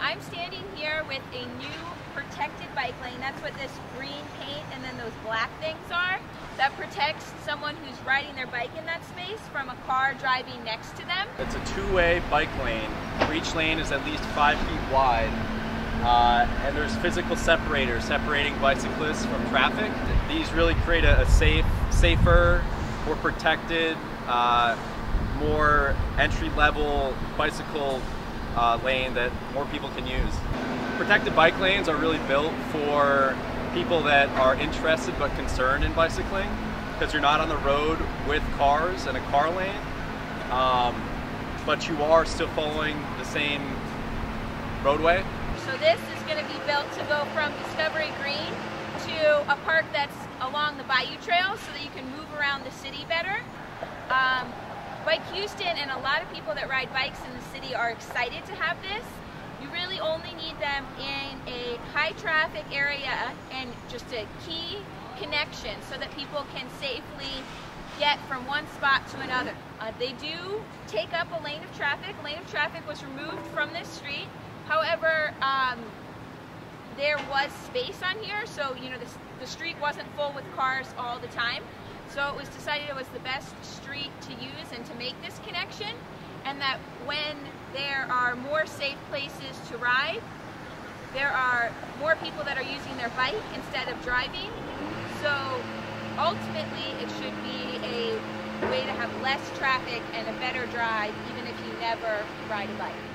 I'm standing here with a new protected bike lane. That's what this green paint and then those black things are. That protects someone who's riding their bike in that space from a car driving next to them. It's a two-way bike lane. Each lane is at least five feet wide. Uh, and there's physical separators separating bicyclists from traffic. These really create a, a safe, safer, more protected, uh, more entry-level bicycle uh, lane that more people can use. Protected bike lanes are really built for people that are interested but concerned in bicycling because you're not on the road with cars in a car lane, um, but you are still following the same roadway. So this is going to be built to go from Discovery Green to a park that's along the Bayou Trail so that you can move around the city better. Bike Houston and a lot of people that ride bikes in the city are excited to have this. You really only need them in a high traffic area and just a key connection so that people can safely get from one spot to another. Uh, they do take up a lane of traffic. A lane of traffic was removed from this street. However, um, there was space on here, so you know the, the street wasn't full with cars all the time. So it was decided it was the best street to and to make this connection and that when there are more safe places to ride, there are more people that are using their bike instead of driving. So ultimately it should be a way to have less traffic and a better drive even if you never ride a bike.